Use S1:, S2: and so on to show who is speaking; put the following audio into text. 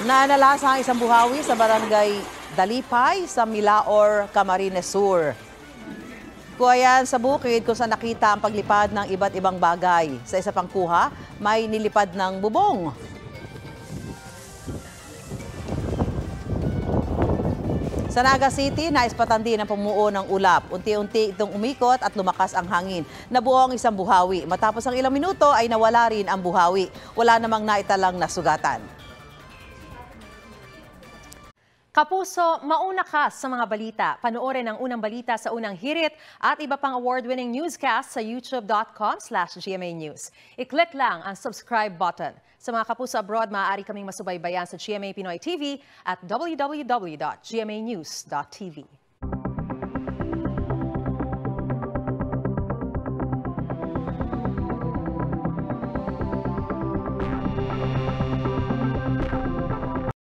S1: Nanalasa ang isang buhawi sa barangay Dalipay sa Milaor, Camarines Sur. Kuha yan sa bukid kung saan nakita ang paglipad ng iba't ibang bagay. Sa isa pang kuha, may nilipad ng bubong. Sa Naga City, naispatan din ang pumuo ng ulap. Unti-unti itong umikot at lumakas ang hangin. Nabuo ang isang buhawi. Matapos ang ilang minuto ay nawala rin ang buhawi. Wala namang naitalang nasugatan.
S2: Kapuso, mauna ka sa mga balita. Panoorin ang unang balita sa unang hirit at iba pang award-winning newscast sa youtube.com slash GMA News. I-click lang ang subscribe button. Sa mga kapuso abroad, maaari kaming masubaybayan sa GMA Pinoy TV at www.gmanews.tv.